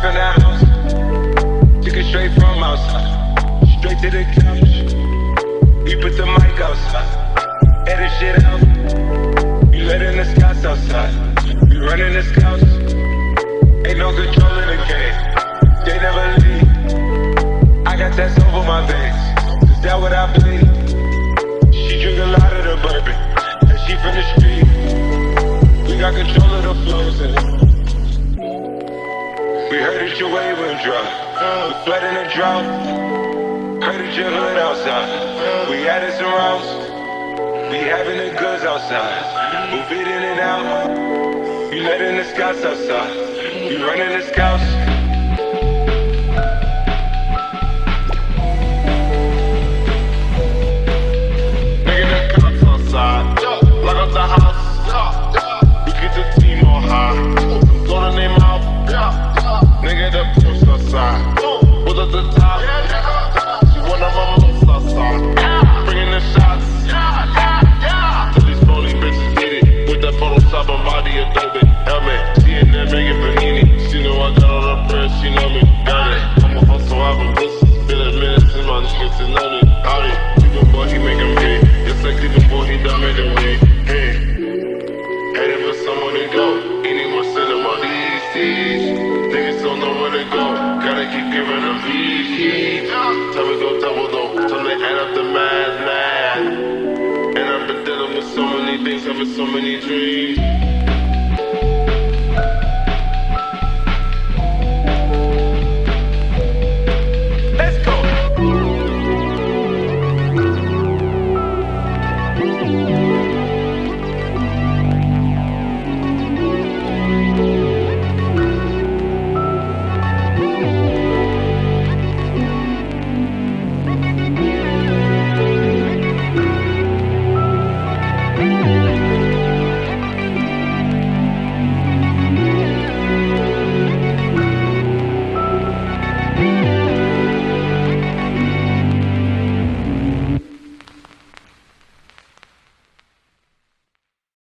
from the house. Took it straight from outside. Straight to the couch. We put the mic outside. Edit shit out. You letting the scouts outside. You running the scouts. Ain't no control in the game. They never leave. I got that over my veins. Is that what I bleed? She drink a lot of the bourbon. And she from the street. We got control of the flows heard that your wave went dry. We flood in the drought. Heard that your hood outside. We added some rounds. We having the goods outside. Move it in and out. You letting the scouts outside. You running the scouts. Nigga, the post outside. Pull up the top. One of my most outside. Bringing the shots. Till these phony bitches get it. With that Photoshop and body Adobe. Helmet. She in there making panini. She know I got all the press. She know me. Got it. I'm a hustle. I've been pussy. Been a minute since my niggas to know me. Howdy. Keep boy, he making me. Yes, I keep boy, he done making me. Hey. Headed for someone to go. Any more cinema these days. Time to go double though. Time up the I've been dealing with so many things, having so many dreams.